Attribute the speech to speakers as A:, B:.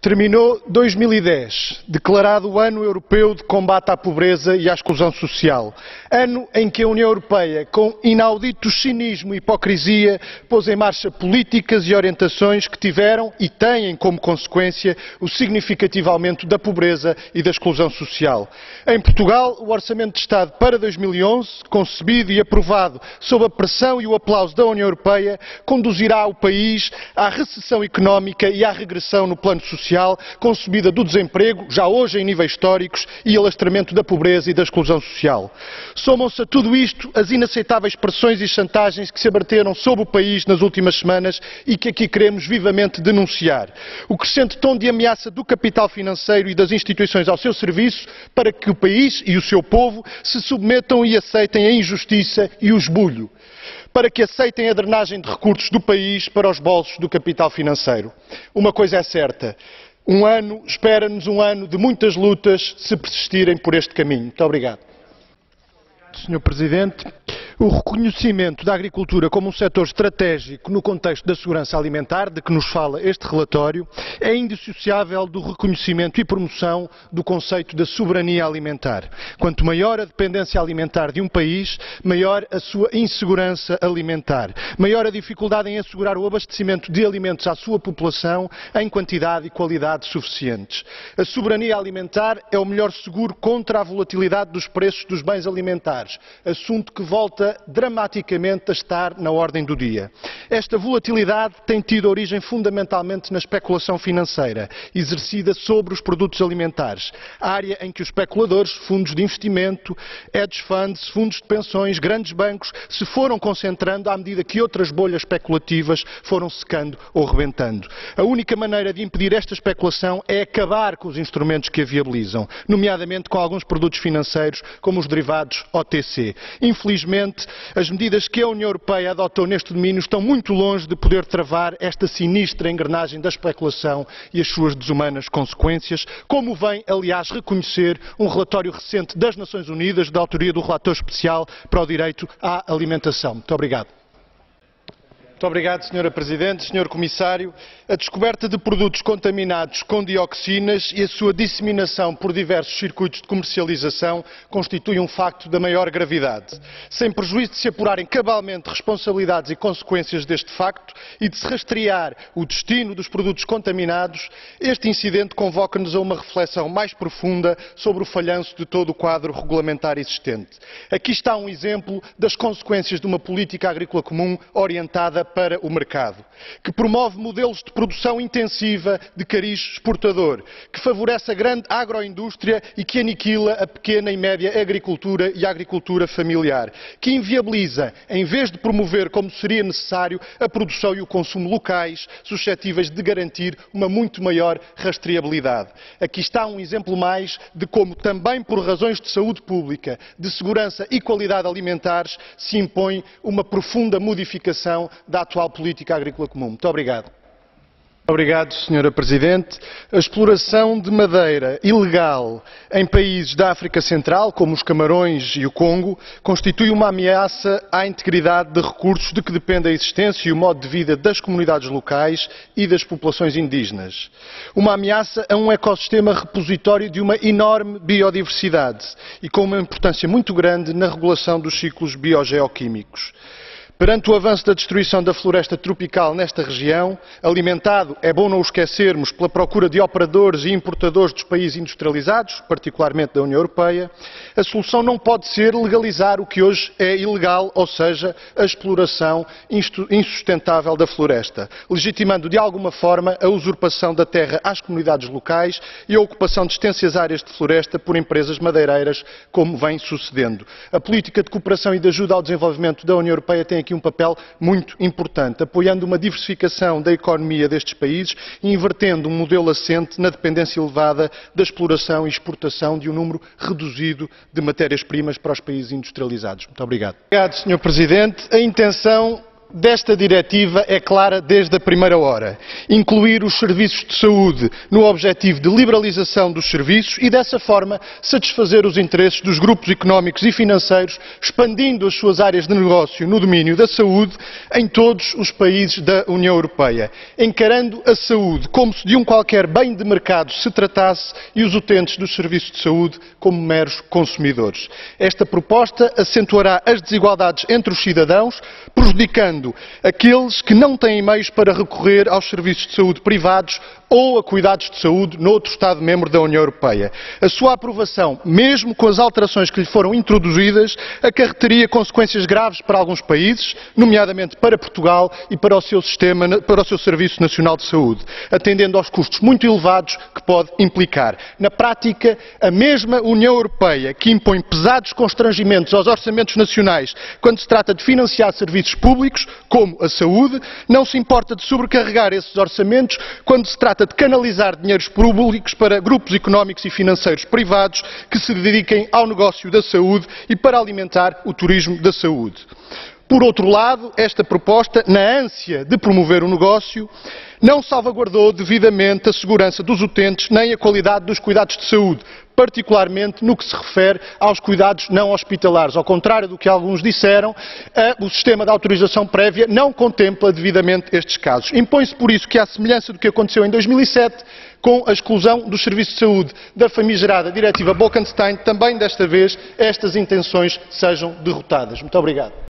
A: Terminou 2010, declarado o Ano Europeu de Combate à Pobreza e à Exclusão Social. Ano em que a União Europeia, com inaudito cinismo e hipocrisia, pôs em marcha políticas e orientações que tiveram e têm como consequência o significativo aumento da pobreza e da exclusão social. Em Portugal, o Orçamento de Estado para 2011, concebido e aprovado sob a pressão e o aplauso da União Europeia, conduzirá o país à recessão económica e à regressão no plano social social, com subida do desemprego, já hoje em níveis históricos, e alastramento da pobreza e da exclusão social. Somam-se a tudo isto as inaceitáveis pressões e chantagens que se abateram sobre o país nas últimas semanas e que aqui queremos vivamente denunciar. O crescente tom de ameaça do capital financeiro e das instituições ao seu serviço para que o país e o seu povo se submetam e aceitem a injustiça e o esbulho para que aceitem a drenagem de recursos do país para os bolsos do capital financeiro. Uma coisa é certa, um ano, espera-nos um ano de muitas lutas se persistirem por este caminho. Muito obrigado. Senhor Presidente, o reconhecimento da agricultura como um setor estratégico no contexto da segurança alimentar, de que nos fala este relatório, é indissociável do reconhecimento e promoção do conceito da soberania alimentar. Quanto maior a dependência alimentar de um país, maior a sua insegurança alimentar, maior a dificuldade em assegurar o abastecimento de alimentos à sua população em quantidade e qualidade suficientes. A soberania alimentar é o melhor seguro contra a volatilidade dos preços dos bens alimentares, assunto que volta dramaticamente a estar na ordem do dia. Esta volatilidade tem tido origem fundamentalmente na especulação financeira, exercida sobre os produtos alimentares, área em que os especuladores, fundos de investimento, hedge funds, fundos de pensões, grandes bancos se foram concentrando à medida que outras bolhas especulativas foram secando ou rebentando. A única maneira de impedir esta especulação é acabar com os instrumentos que a viabilizam, nomeadamente com alguns produtos financeiros, como os derivados OTC. Infelizmente, as medidas que a União Europeia adotou neste domínio estão muito longe de poder travar esta sinistra engrenagem da especulação e as suas desumanas consequências, como vem, aliás, reconhecer um relatório recente das Nações Unidas, da autoria do relator especial para o direito à alimentação. Muito obrigado. Muito obrigado, Sra. Presidente. Sr. Comissário, a descoberta de produtos contaminados com dioxinas e a sua disseminação por diversos circuitos de comercialização constitui um facto da maior gravidade. Sem prejuízo de se apurarem cabalmente responsabilidades e consequências deste facto e de se rastrear o destino dos produtos contaminados, este incidente convoca-nos a uma reflexão mais profunda sobre o falhanço de todo o quadro regulamentar existente. Aqui está um exemplo das consequências de uma política agrícola comum orientada para o mercado, que promove modelos de produção intensiva de cariz exportador, que favorece a grande agroindústria e que aniquila a pequena e média agricultura e a agricultura familiar, que inviabiliza, em vez de promover como seria necessário, a produção e o consumo locais, suscetíveis de garantir uma muito maior rastreabilidade. Aqui está um exemplo mais de como, também por razões de saúde pública, de segurança e qualidade alimentares, se impõe uma profunda modificação da da atual política agrícola comum. Muito obrigado. Obrigado, Sra. Presidente. A exploração de madeira ilegal em países da África Central, como os Camarões e o Congo, constitui uma ameaça à integridade de recursos de que depende a existência e o modo de vida das comunidades locais e das populações indígenas. Uma ameaça a um ecossistema repositório de uma enorme biodiversidade e com uma importância muito grande na regulação dos ciclos biogeoquímicos. Perante o avanço da destruição da floresta tropical nesta região, alimentado, é bom não o esquecermos, pela procura de operadores e importadores dos países industrializados, particularmente da União Europeia, a solução não pode ser legalizar o que hoje é ilegal, ou seja, a exploração insustentável da floresta, legitimando de alguma forma a usurpação da terra às comunidades locais e a ocupação de extensas áreas de floresta por empresas madeireiras, como vem sucedendo. A política de cooperação e de ajuda ao desenvolvimento da União Europeia tem aqui um papel muito importante, apoiando uma diversificação da economia destes países e invertendo um modelo assente na dependência elevada da exploração e exportação de um número reduzido de matérias-primas para os países industrializados. Muito obrigado. Obrigado, Sr. Presidente. A intenção desta diretiva é clara desde a primeira hora. Incluir os serviços de saúde no objetivo de liberalização dos serviços e, dessa forma, satisfazer os interesses dos grupos económicos e financeiros, expandindo as suas áreas de negócio no domínio da saúde em todos os países da União Europeia, encarando a saúde como se de um qualquer bem de mercado se tratasse e os utentes dos serviços de saúde como meros consumidores. Esta proposta acentuará as desigualdades entre os cidadãos, prejudicando aqueles que não têm meios para recorrer aos serviços de saúde privados ou a cuidados de saúde noutro Estado-membro da União Europeia. A sua aprovação, mesmo com as alterações que lhe foram introduzidas, acarretaria consequências graves para alguns países, nomeadamente para Portugal e para o seu sistema, para o seu Serviço Nacional de Saúde, atendendo aos custos muito elevados que pode implicar. Na prática, a mesma União Europeia que impõe pesados constrangimentos aos orçamentos nacionais quando se trata de financiar serviços públicos, como a saúde, não se importa de sobrecarregar esses orçamentos quando se trata de canalizar dinheiros públicos para grupos económicos e financeiros privados que se dediquem ao negócio da saúde e para alimentar o turismo da saúde. Por outro lado, esta proposta, na ânsia de promover o negócio, não salvaguardou devidamente a segurança dos utentes nem a qualidade dos cuidados de saúde, particularmente no que se refere aos cuidados não hospitalares. Ao contrário do que alguns disseram, o sistema de autorização prévia não contempla devidamente estes casos. Impõe-se por isso que, à semelhança do que aconteceu em 2007, com a exclusão dos serviços de saúde da famigerada diretiva Bolkenstein, também desta vez estas intenções sejam derrotadas. Muito obrigado.